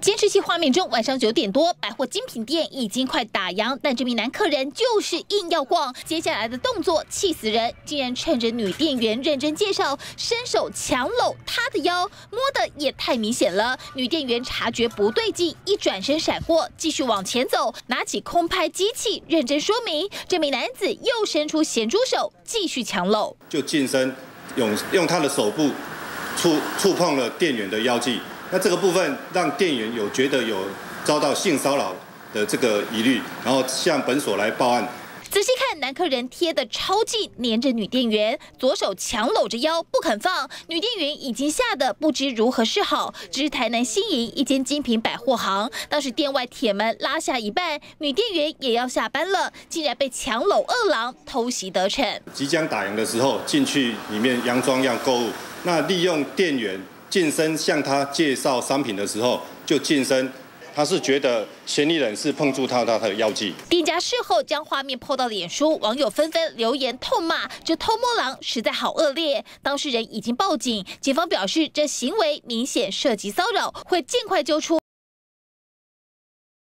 监视器画面中，晚上九点多，百货精品店已经快打烊，但这名男客人就是硬要逛。接下来的动作气死人，竟然趁着女店员认真介绍，伸手强搂她的腰，摸的也太明显了。女店员察觉不对劲，一转身闪过，继续往前走，拿起空拍机器认真说明。这名男子又伸出咸猪手，继续强搂，就近身用用他的手部触触碰了店员的腰际。那这个部分让店员有觉得有遭到性骚扰的这个疑虑，然后向本所来报案。仔细看，男客人贴的超近，黏着女店员，左手强搂着腰不肯放。女店员已经吓得不知如何是好。这是台南新营一间精品百货行，当时店外铁门拉下一半，女店员也要下班了，竟然被强搂二郎偷袭得逞。即将打烊的时候，进去里面佯装要购物，那利用店员。近身向他介绍商品的时候，就近身，他是觉得嫌疑人是碰触他他的药剂。店家事后将画面抛到脸书，网友纷纷留言痛骂这偷摸狼实在好恶劣。当事人已经报警，警方表示这行为明显涉及骚扰，会尽快揪出。